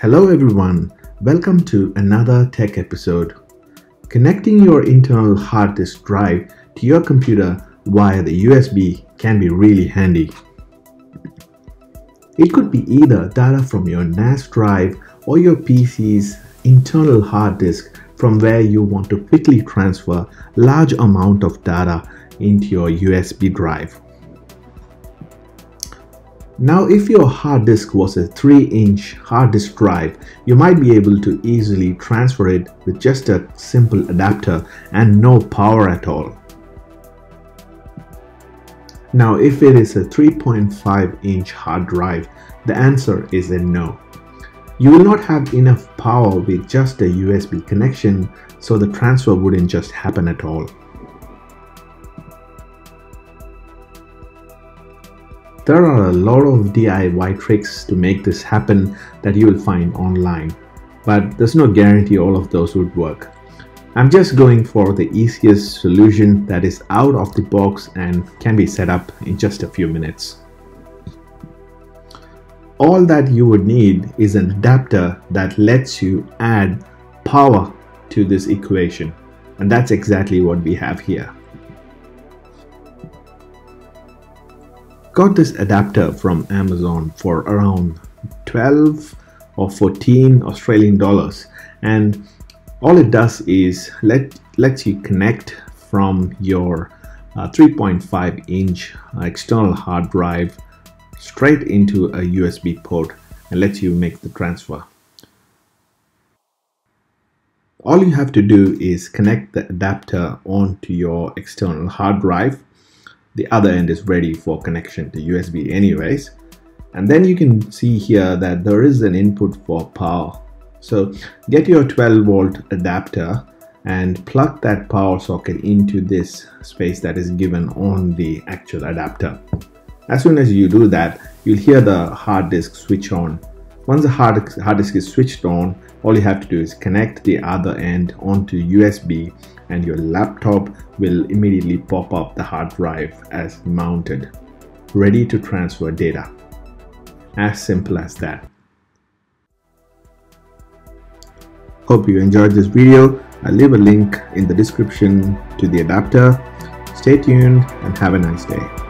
Hello everyone, welcome to another tech episode. Connecting your internal hard disk drive to your computer via the USB can be really handy. It could be either data from your NAS drive or your PC's internal hard disk from where you want to quickly transfer large amount of data into your USB drive. Now if your hard disk was a 3 inch hard disk drive, you might be able to easily transfer it with just a simple adapter and no power at all. Now if it is a 3.5 inch hard drive, the answer is a no. You will not have enough power with just a USB connection so the transfer wouldn't just happen at all. There are a lot of DIY tricks to make this happen that you will find online, but there's no guarantee all of those would work. I'm just going for the easiest solution that is out of the box and can be set up in just a few minutes. All that you would need is an adapter that lets you add power to this equation and that's exactly what we have here. Got this adapter from Amazon for around 12 or 14 Australian dollars and all it does is let lets you connect from your uh, 3.5 inch external hard drive straight into a USB port and lets you make the transfer. All you have to do is connect the adapter onto your external hard drive the other end is ready for connection to USB anyways. And then you can see here that there is an input for power. So get your 12 volt adapter and plug that power socket into this space that is given on the actual adapter. As soon as you do that, you'll hear the hard disk switch on. Once the hard, hard disk is switched on, all you have to do is connect the other end onto USB and your laptop will immediately pop up the hard drive as mounted, ready to transfer data. As simple as that. Hope you enjoyed this video. I'll leave a link in the description to the adapter. Stay tuned and have a nice day.